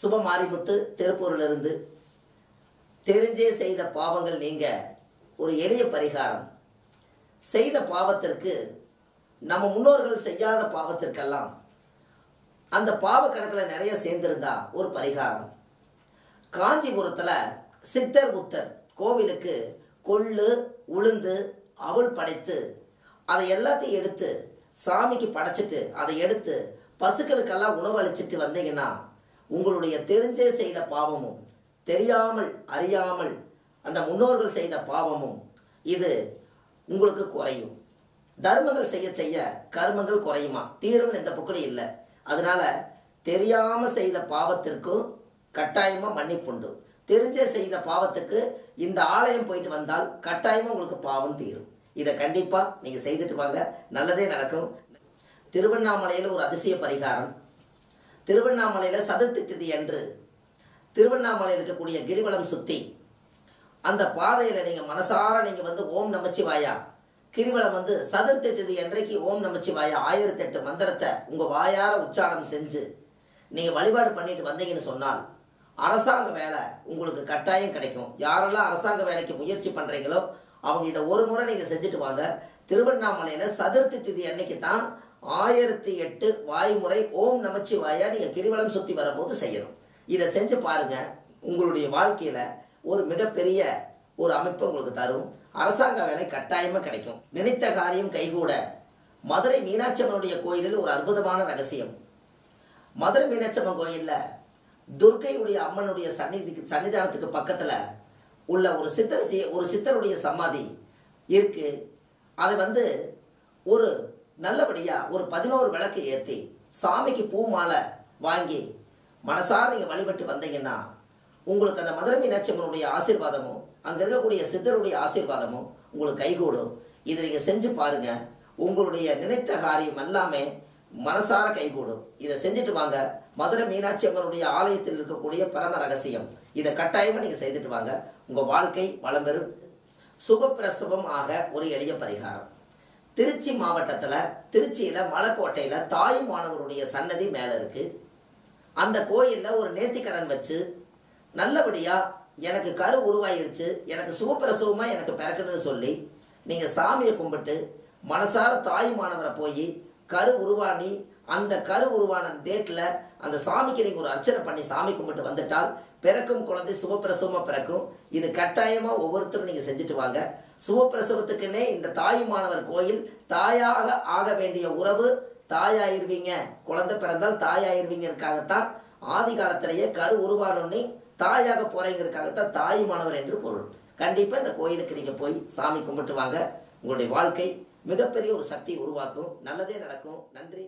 சுப மாரிமுத்து திருப்பூரிலிருந்து தெரிஞ்சே செய்த பாவங்கள் நீங்க ஒரு எளிய பரிகாரம். செய்த பாவத்திற்கு நம்ம முன்னோர்கள் செய்யாத பாவத்திற்கெல்லாம் அந்த பாவ கணக்கில் நிறைய சேர்ந்திருந்தா ஒரு பரிகாரம். காஞ்சிபுரத்தில் சித்தர் புத்தர் கோவிலுக்கு கொள்ளு உளுந்து அவள் படைத்து அதை எல்லாத்தையும் எடுத்து சாமிக்கு படைச்சிட்டு அதை எடுத்து பசுக்களுக்கெல்லாம் உணவளிச்சிட்டு வந்தீங்கன்னா உங்களுடைய தெரிஞ்சே செய்த பாவமும் தெரியாமல் அறியாமல் அந்த முன்னோர்கள் செய்த பாவமும் இது உங்களுக்கு குறையும். தர்மங்கள் செய்ய செய்ய கர்மங்கள் குறையுமா? தீரும்னு எந்த புக்கடி இல்லை. அதனால தெரியாமல் செய்த பாவத்திற்கும் கட்டாயமாக மன்னிப்புண்டு தெரிஞ்சே செய்த பாவத்துக்கு இந்த ஆலயம் போயிட்டு வந்தால் கட்டாயமாக உங்களுக்கு பாவம் தீரும். இதை கண்டிப்பாக நீங்கள் செய்துட்டு வாங்க. நல்லதே நடக்கும். திருவண்ணாமலையில் ஒரு அதிசய பரிகாரம். திருவண்ணாமலையில் சதுர்த்தி திதி அன்று திருவண்ணாமலையில் இருக்கக்கூடிய கிரிவலம் சுற்றி அந்த பாதையில் நீங்கள் மனசார நீங்கள் வந்து ஓம் நமச்சிவாயா கிரிவலம் வந்து சதுர்த்தி திதி அன்றைக்கு ஓம் நமச்சிவாயா ஆயிரத்தி எட்டு மந்திரத்தை உங்கள் வாயார உச்சாரணம் செஞ்சு நீங்கள் வழிபாடு பண்ணிட்டு வந்தீங்கன்னு சொன்னால் அரசாங்க வேலை உங்களுக்கு கட்டாயம் கிடைக்கும். யாரெல்லாம் அரசாங்க வேலைக்கு முயற்சி பண்ணுறீங்களோ அவங்க இதை ஒரு முறை நீங்கள் செஞ்சுட்டு வாங்க. திருவண்ணாமலையில் சதுர்த்தி திதி அன்னைக்கு தான் ஆயிரத்தி எட்டு வாய்முறை ஓம் நமச்சிவாயா நீங்கள் கிரிவலம் சுற்றி வரும்போது செய்யணும். இதை செஞ்சு பாருங்கள் உங்களுடைய வாழ்க்கையில் ஒரு மிகப்பெரிய ஒரு அமைப்பு உங்களுக்கு தரும். அரசாங்க வேலை கட்டாயமாக கிடைக்கும். நினைத்த காரியம் கைகூட. மதுரை மீனாட்சி அம்மனுடைய கோயிலில் ஒரு அற்புதமான ரகசியம். மதுரை மீனாட்சி அம்மன் கோயிலில் துர்க்கையுடைய அம்மனுடைய சந்நிதிக்கு சன்னிதானத்துக்கு பக்கத்தில் உள்ள ஒரு சித்தர் ஒரு சித்தருடைய சமாதி இருக்கு. அதை வந்து ஒரு நல்லபடியாக ஒரு பதினோரு விளக்கு ஏற்றி சாமிக்கு பூ மாலை வாங்கி மனசார நீங்கள் வழிபட்டு வந்தீங்கன்னா உங்களுக்கு அந்த மதுரை மீனாட்சியம்மனுடைய ஆசீர்வாதமும் அங்கே இருக்கக்கூடிய சித்தருடைய ஆசீர்வாதமும் உங்களுக்கு கைகூடும். இதை நீங்கள் செஞ்சு பாருங்கள் உங்களுடைய நினைத்த காரியம் எல்லாமே மனசார கைகூடும். இதை செஞ்சுட்டு வாங்க. மதுரை மீனாட்சி அம்மனுடைய ஆலயத்தில் இருக்கக்கூடிய பரம ரகசியம். இதை கட்டாயமாக நீங்கள் செய்துட்டு வாங்க. உங்கள் வாழ்க்கை வளம் பெறும். சுகப்பிரசவம் ஆக ஒரு எளிய பரிகாரம். திருச்சி மாவட்டத்தில் திருச்சியில் மலைக்கோட்டையில் தாய் மாணவருடைய சன்னதி மேலே இருக்குது அந்த கோயிலில் ஒரு நேர்த்திக்கடன் வச்சு நல்லபடியாக எனக்கு கரு உருவாயிருச்சு எனக்கு சுகப்பிரசவமாக எனக்கு பிறக்கணும்னு சொல்லி நீங்கள் சாமியை கும்பிட்டு மனசார தாய் மாணவரை போய் கரு உருவானி அந்த கரு உருவான டேட்டில் அந்த சாமிக்கு நீங்கள் ஒரு அர்ச்சனை பண்ணி சாமி கும்பிட்டு வந்துட்டால் பிறக்கும் குழந்தை சுகப்பிரசவமாக பிறக்கும். இது கட்டாயமாக ஒவ்வொருத்தரும் நீங்கள் செஞ்சுட்டு வாங்க. சுகப்பிரசவத்துக்குன்னே இந்த தாய் மாணவர் கோயில் தாயாக ஆக வேண்டிய உறவு தாயாயிருவீங்க. குழந்தை பிறந்தால் தாயாயிருவீங்கறதுக்காகத்தான் ஆதி காலத்திலேயே கரு உருவானோன்னே தாயாக போறீங்கிறதுக்காகத்தான் தாய் மாணவர் என்று பொருள். கண்டிப்பாக இந்த கோயிலுக்கு நீங்கள் போய் சாமி கும்பிட்டு வாங்க. உங்களுடைய வாழ்க்கை மிகப்பெரிய ஒரு சக்தியை உருவாக்கும். நல்லதே நடக்கும். நன்றி